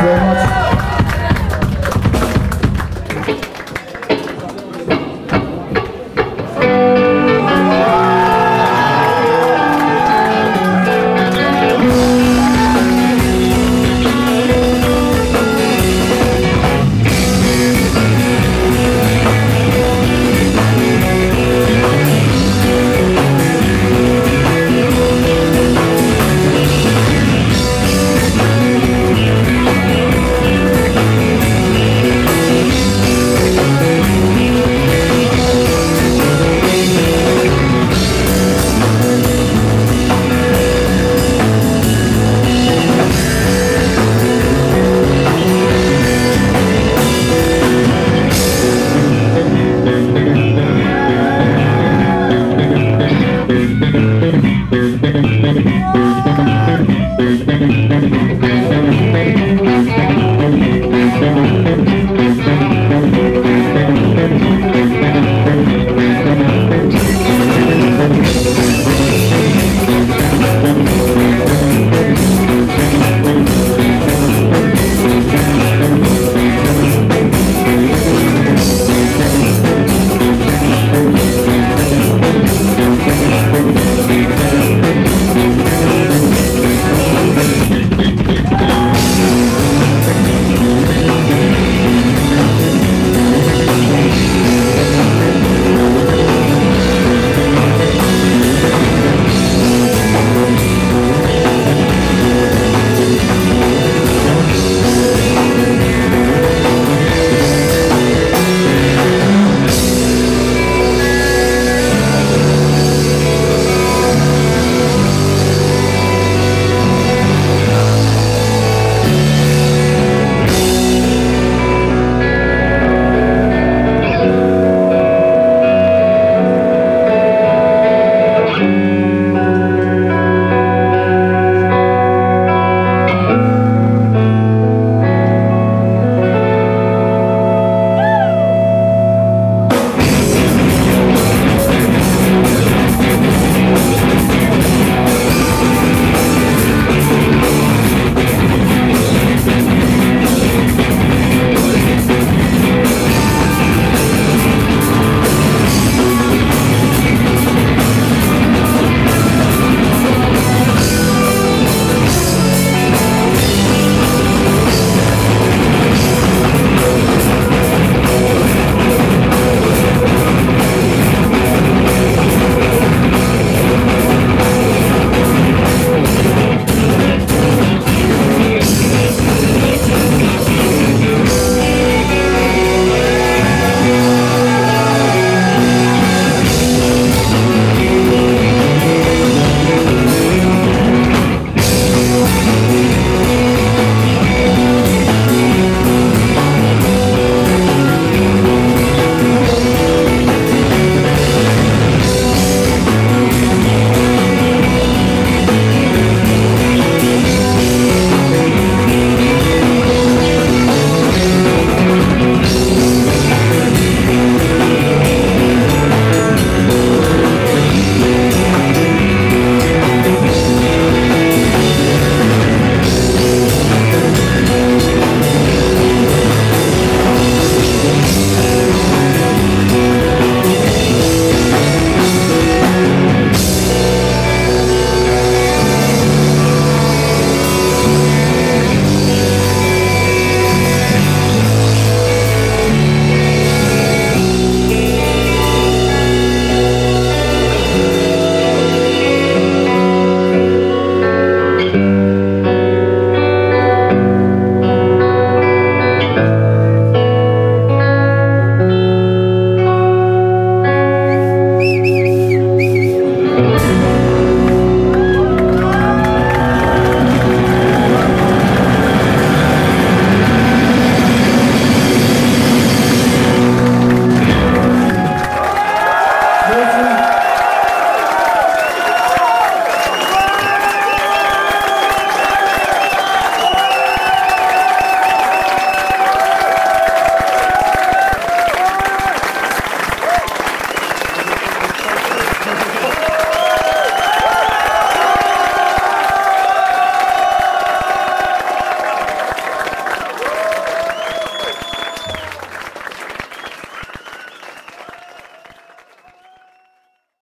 very much.